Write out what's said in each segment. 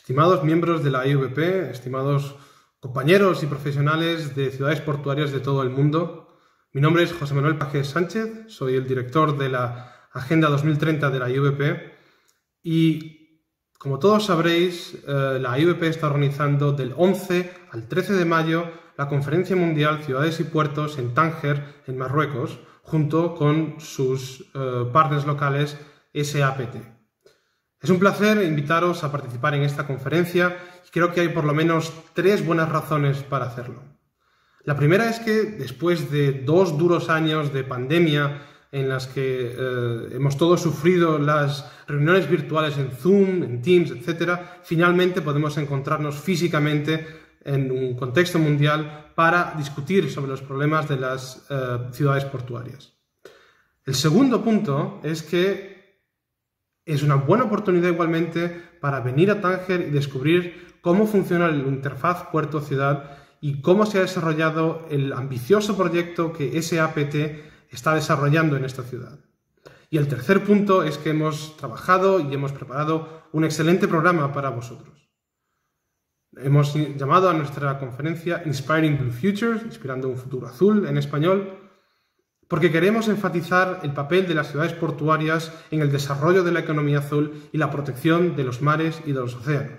estimados miembros de la IVP, estimados compañeros y profesionales de ciudades portuarias de todo el mundo. Mi nombre es José Manuel Pajés Sánchez, soy el director de la Agenda 2030 de la IVP y como todos sabréis, eh, la IVP está organizando del 11 al 13 de mayo la Conferencia Mundial Ciudades y Puertos en Tánger, en Marruecos, junto con sus eh, partners locales SAPT. Es un placer invitaros a participar en esta conferencia y creo que hay por lo menos tres buenas razones para hacerlo. La primera es que después de dos duros años de pandemia en las que eh, hemos todos sufrido las reuniones virtuales en Zoom, en Teams, etc., finalmente podemos encontrarnos físicamente en un contexto mundial para discutir sobre los problemas de las eh, ciudades portuarias. El segundo punto es que es una buena oportunidad igualmente para venir a Tánger y descubrir cómo funciona la interfaz puerto-ciudad y cómo se ha desarrollado el ambicioso proyecto que SAPT está desarrollando en esta ciudad. Y el tercer punto es que hemos trabajado y hemos preparado un excelente programa para vosotros. Hemos llamado a nuestra conferencia Inspiring Blue Futures, inspirando un futuro azul en español, porque queremos enfatizar el papel de las ciudades portuarias en el desarrollo de la economía azul y la protección de los mares y de los océanos.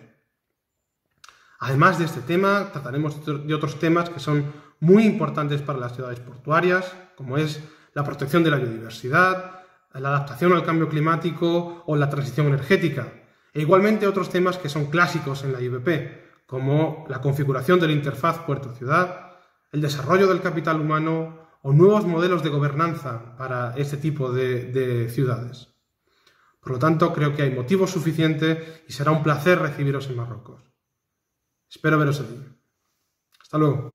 Además de este tema, trataremos de otros temas que son muy importantes para las ciudades portuarias, como es la protección de la biodiversidad, la adaptación al cambio climático o la transición energética, e igualmente otros temas que son clásicos en la IVP, como la configuración de la interfaz puerto-ciudad, el desarrollo del capital humano o nuevos modelos de gobernanza para este tipo de, de ciudades. Por lo tanto, creo que hay motivo suficiente y será un placer recibiros en Marruecos. Espero veros allí. Hasta luego.